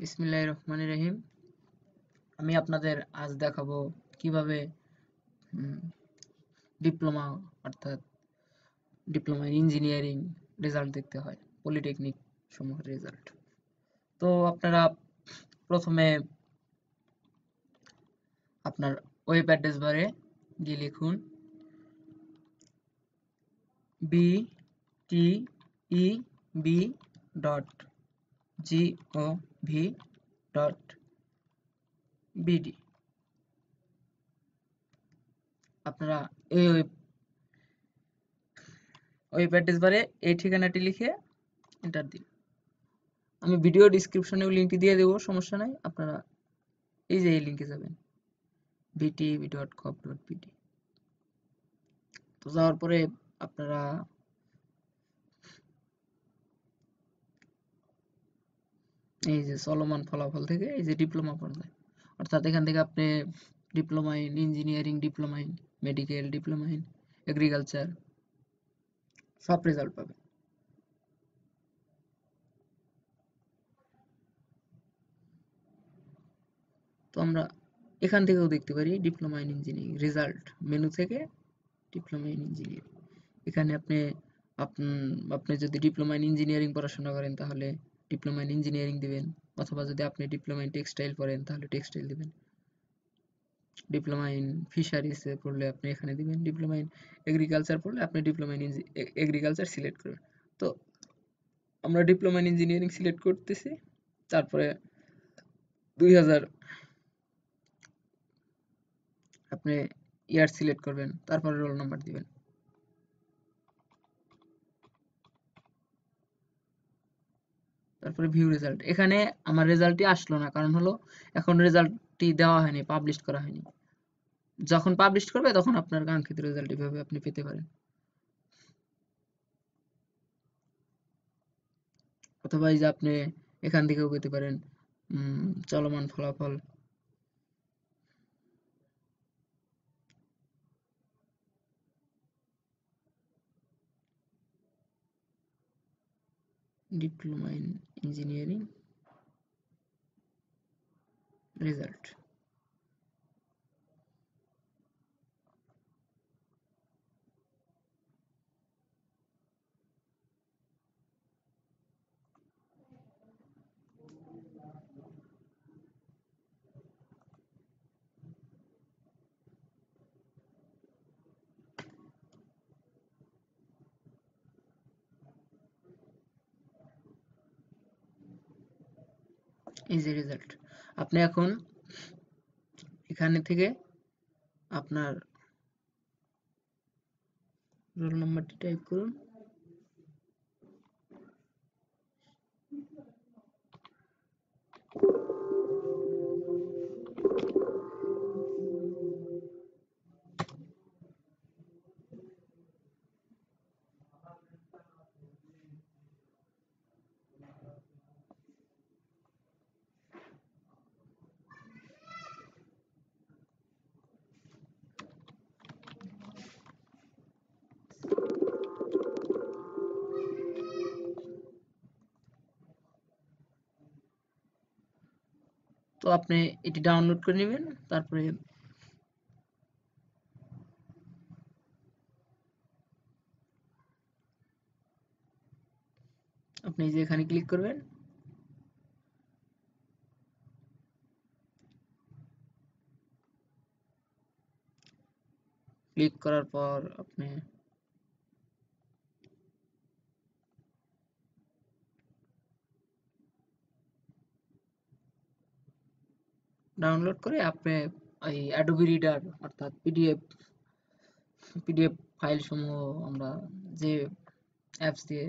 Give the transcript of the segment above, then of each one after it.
বিসমিল্লাহির রহমানির রহিম। আমি আপনাদের আজ দেখাবো কীভাবে ডিপ্লোমা অর্থাৎ ডিপ্লোমা ইঞ্জিনিয়ারিং রেজাল্ট দেখতে হয়, পলিটেকনিক সমূহের রেজাল্ট। তো আপনারা প্রথমে আপনার ওয়েব অ্যাড্রেস বারে গিয়ে লিখুন B T E B dot G O V dot BD আপনারা এই ওয়েব ওয়েব অ্যাড্রেস বারে এই ঠিকানাটি লিখে এন্টার দিন। আমি ভিডিও ডিসক্রিপশনে লিঙ্কটি দিয়ে দেবো, সমস্যা নাই, আপনারা এই যে এই লিঙ্কে যাবেন BTV dot cop dot BD তো যাওয়ার পরে আপনারা এই যে চলমান ফলাফল থেকে এই যে ডিপ্লোমা পর্যায়ে। অর্থাৎ এখান থেকে আপনি diploma in engineering, diploma in medical, diploma in agriculture সব রেজাল্ট পাবেন। তো আমরা এখান থেকেও দেখতে পারি diploma in engineering result menu থেকে ডিপ্লোমা ইন ইঞ্জিনিয়ারিং। এখানে আপনি আপনি যদি ডিপ্লোমা ইন ইঞ্জিনিয়ারিং পড়াশোনা করেন তাহলে ডিপ্লোমা ইন ইঞ্জিনিয়ারিং দিবেন, অথবা যদি আপনি ডিপ্লোমা ইন টেক্সটাইল পড়েন তাহলে টেক্সটাইল দিবেন। ডিপ্লোমা ইন ফিশারিজ পড়লে আপনি এখানে দিবেন, ডিপ্লোমা ইন এগ্রিকালচার পড়লে আপনি ডিপ্লোমা ইন এগ্রিকালচার সিলেক্ট করবেন। তো, আমরা ডিপ্লোমা ইন ইঞ্জিনিয়ারিং সিলেক্ট করতেছি, তারপরে দুই হাজার আপনি ইয়ার সিলেক্ট করবেন, তারপরে রোল নাম্বার দিবেন। তারপরে ভিউ রেজাল্ট এখানে আমার রেজাল্টটি আসলো না, কারণ হলো এখন রেজাল্টটি দেওয়া হয়নি পাবলিশ করা হয়নি। যখন পাবলিশ করবে তখন আপনার কাঙ্ক্ষিত রেজাল্ট এভাবে আপনি পেতে পারেন। অথবা এই যে আপনি এখান থেকেও পেতে পারেন চলমান ফলাফল। Diploma in engineering. Result এই যে রেজাল্ট আপনি এখন এখানে থেকে আপনার রোল নাম্বারটি টাইপ করুন। তো আপনি এটি ডাউনলোড করে নেবেন তারপরে আপনি যে এখানে ক্লিক করবেন ক্লিক করার পর আপনি ডাউনলোড করে আপনি এই অ্যাডোবি রিডার অর্থাৎ পিডিএফ পিডিএফ ফাইল সমূহ আমরা যে অ্যাপস দিয়ে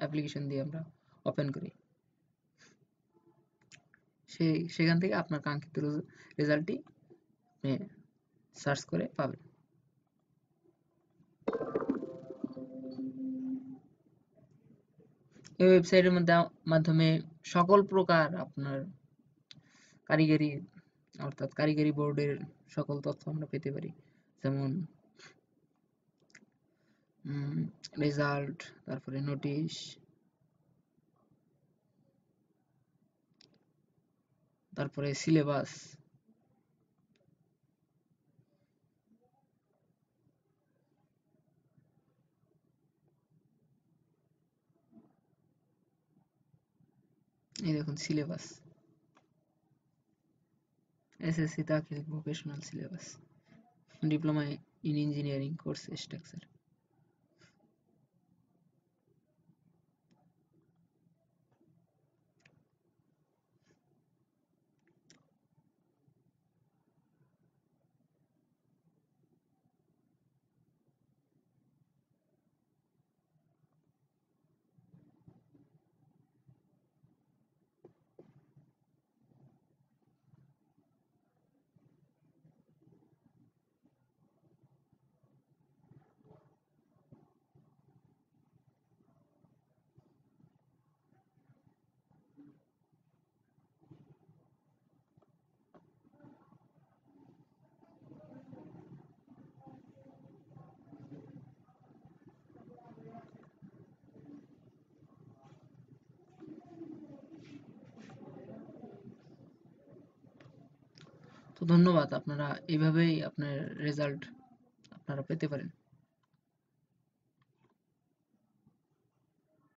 অ্যাপ্লিকেশন দিয়ে আমরা ওপেন করি। সেই সেখান থেকে আপনার কাঙ্ক্ষিত রেজাল্টটি আপনি সার্চ করে পাবেন। এই ওয়েবসাইটের মধ্যে, মাধ্যমে সকল প্রকার আপনার কারিগরি অর্থাৎ কারিগরি বোর্ডের সকল তথ্য আমরা পেতে পারি। যেমন রেজাল্ট তারপরে নোটিশ তারপরে সিলেবাস এই দেখুন syllabus SSC Dakhil vocational syllabus diploma in engineering course structure তো ধন্যবাদ আপনারা এইভাবেই আপনার রেজাল্ট আপনারা পেতে পারেন।